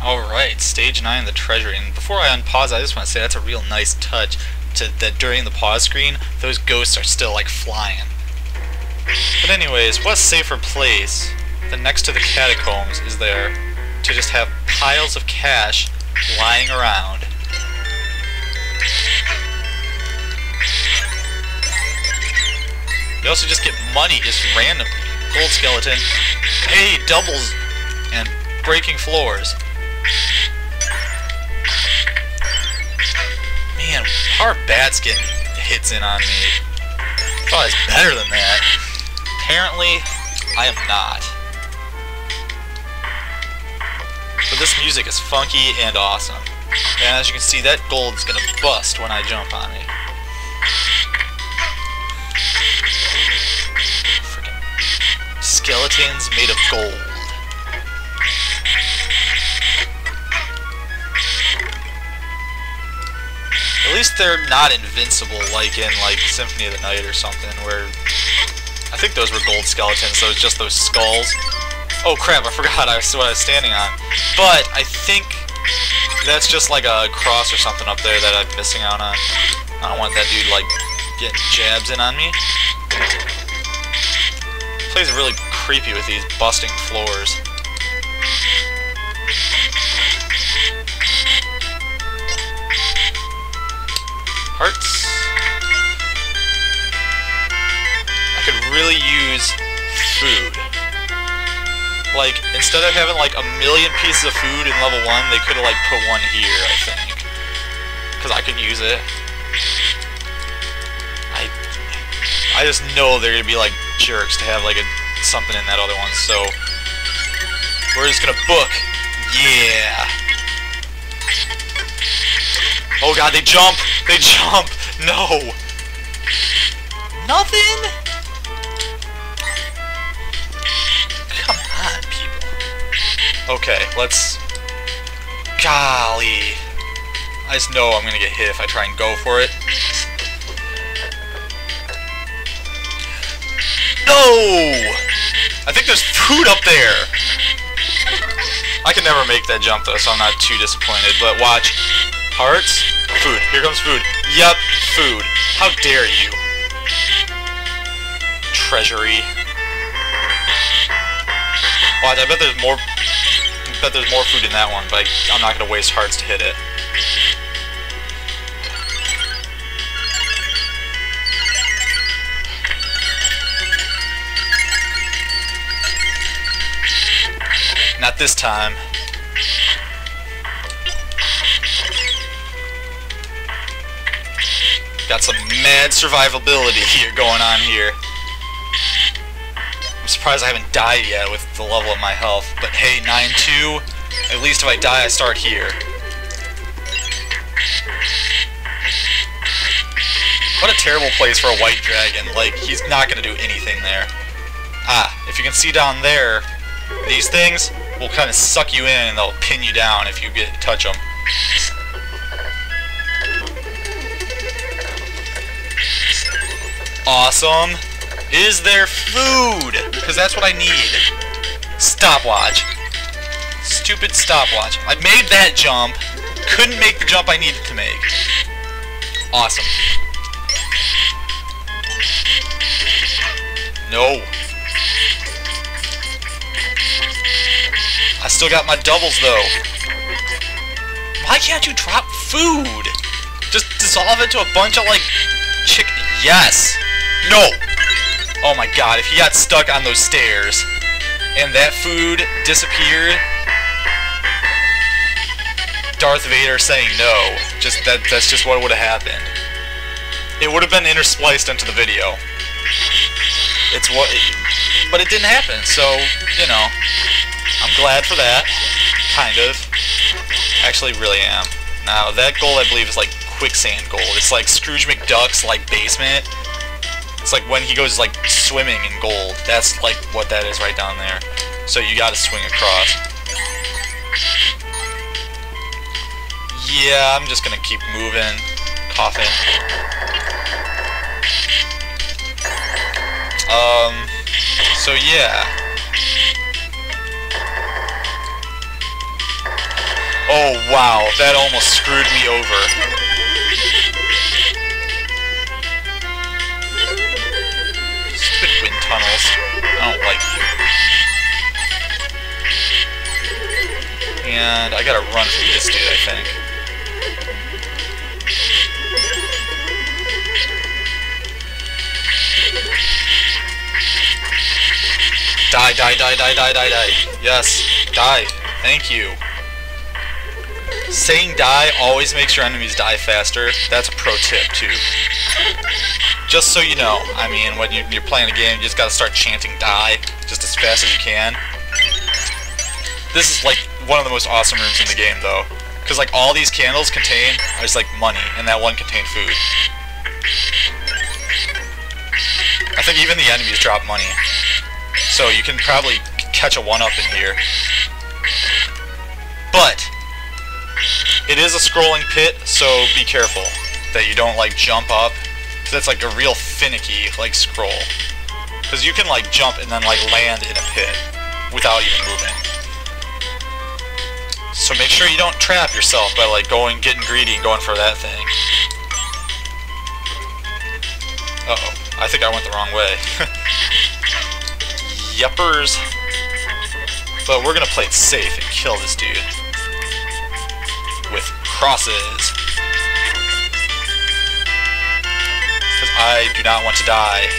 Alright, stage 9 the treasury. And before I unpause, I just want to say that's a real nice touch to that during the pause screen, those ghosts are still like flying. But anyways, what safer place than next to the catacombs is there to just have piles of cash lying around? You also just get money just randomly. Gold skeleton. Hey, doubles and breaking floors. Our bats getting hits in on me. Thought it's better than that. Apparently, I am not. But this music is funky and awesome. And as you can see, that gold is gonna bust when I jump on it. Freaking skeletons made of gold. Least they're not invincible like in like Symphony of the Night or something, where I think those were gold skeletons, so it's just those skulls. Oh crap, I forgot I was, what I was standing on. But I think that's just like a cross or something up there that I'm missing out on. I don't want that dude like getting jabs in on me. Plays really creepy with these busting floors. Really use food. Like, instead of having like a million pieces of food in level 1, they could have like put one here, I think. Because I could use it. I I just know they're gonna be like jerks to have like a something in that other one, so we're just gonna book. Yeah. Oh god, they jump! They jump! No! Nothing? Okay, let's... Golly. I just know I'm gonna get hit if I try and go for it. No! I think there's food up there! I can never make that jump though, so I'm not too disappointed, but watch. Hearts? Food. Here comes food. Yup, food. How dare you? Treasury. Watch, I bet there's more bet there's more food in that one, but I'm not gonna waste hearts to hit it. Not this time. Got some mad survivability here going on here. I'm surprised I haven't died yet with the level of my health. But hey, 9-2, at least if I die, I start here. What a terrible place for a white dragon. Like, he's not going to do anything there. Ah, if you can see down there, these things will kind of suck you in and they'll pin you down if you get touch them. Awesome. Is there food? Because that's what I need. Stopwatch. Stupid stopwatch. I made that jump. Couldn't make the jump I needed to make. Awesome. No. I still got my doubles though. Why can't you drop food? Just dissolve it to a bunch of like chick. Yes. No! Oh my god, if he got stuck on those stairs and that food disappeared, Darth Vader saying no, just that that's just what would have happened. It would have been interspliced into the video. It's what but it didn't happen. So, you know, I'm glad for that. Kind of. Actually really am. Now, that gold I believe is like quicksand gold. It's like Scrooge McDuck's like basement it's like when he goes like swimming in gold. That's like what that is right down there. So you gotta swing across. Yeah, I'm just gonna keep moving. Coughing. Um, so yeah. Oh wow, that almost screwed me over. I gotta run from this dude, I think. Die, die, die, die, die, die, die. Yes, die. Thank you. Saying die always makes your enemies die faster. That's a pro tip, too. Just so you know, I mean, when you're playing a game, you just gotta start chanting die just as fast as you can. This is, like, one of the most awesome rooms in the game, though. Because, like, all these candles contain, there's, like, money, and that one contained food. I think even the enemies drop money. So you can probably catch a one-up in here. But, it is a scrolling pit, so be careful that you don't, like, jump up. Because that's, like, a real finicky, like, scroll. Because you can, like, jump and then, like, land in a pit without even moving. So make sure you don't trap yourself by, like, going, getting greedy and going for that thing. Uh-oh. I think I went the wrong way. Yuppers. But we're gonna play it safe and kill this dude. With crosses. Because I do not want to die.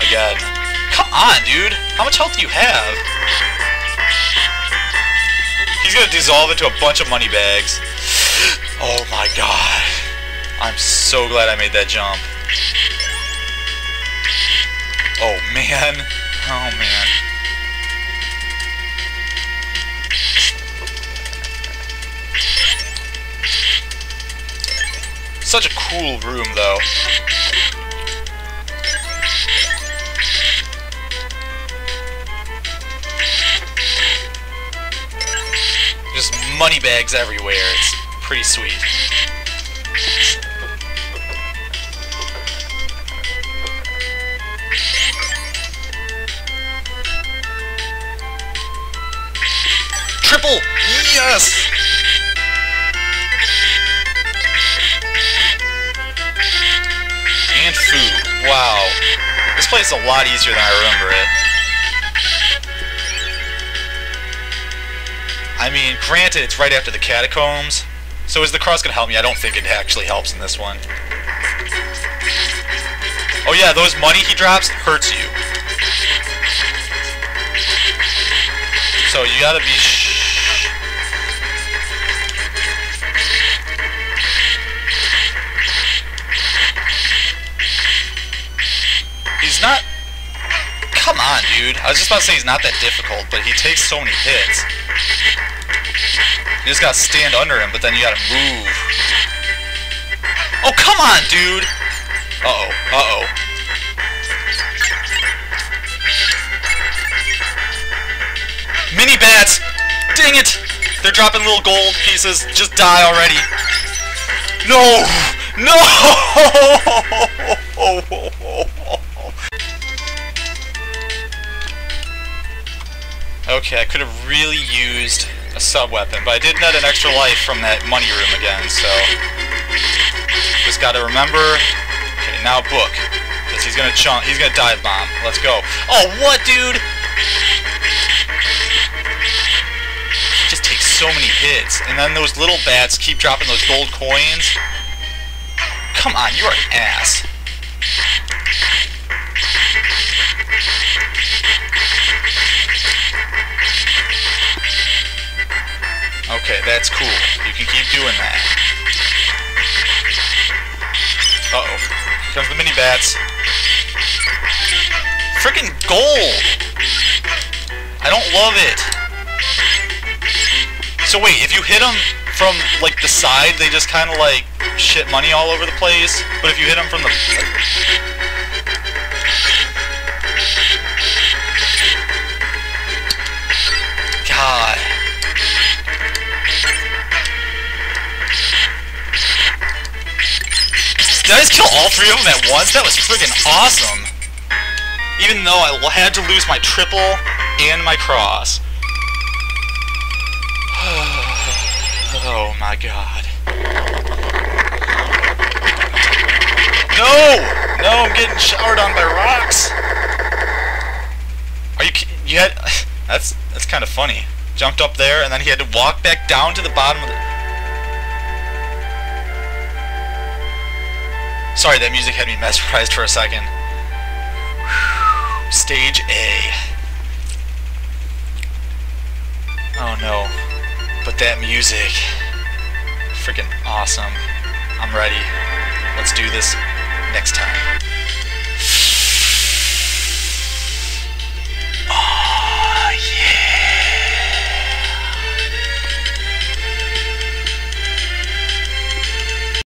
Again. Come on, dude! How much health do you have? He's gonna dissolve into a bunch of money bags. Oh my god. I'm so glad I made that jump. Oh man. Oh man. Such a cool room though. Bags everywhere. It's pretty sweet. Triple! Yes! And food. Wow. This place is a lot easier than I remember it. I mean, granted, it's right after the catacombs. So is the cross gonna help me? I don't think it actually helps in this one. Oh yeah, those money he drops hurts you. So you gotta be Come on, dude. I was just about to say he's not that difficult, but he takes so many hits. You just gotta stand under him, but then you gotta move. Oh, come on, dude! Uh-oh, uh-oh. Mini bats! Dang it! They're dropping little gold pieces. Just die already. No! No! Okay, I could have really used a sub-weapon, but I did net an extra life from that money room again, so... Just gotta remember... Okay, now book. Because he's gonna chunk, he's gonna dive bomb. Let's go. Oh, what, dude? He just takes so many hits, and then those little bats keep dropping those gold coins. Come on, you're an ass. Okay, that's cool. You can keep doing that. Uh-oh. Here comes the mini bats. Freaking gold! I don't love it. So wait, if you hit them from, like, the side, they just kind of, like, shit money all over the place? But if you hit them from the... God. Did I just kill all three of them at once? That was friggin' awesome! Even though I had to lose my triple and my cross. Oh my god. No! No, I'm getting showered on by rocks. Are you you had that's that's kind of funny. Jumped up there and then he had to walk back down to the bottom of the Sorry, that music had me mesmerized for a second. Stage A. Oh no. But that music. Freaking awesome. I'm ready. Let's do this.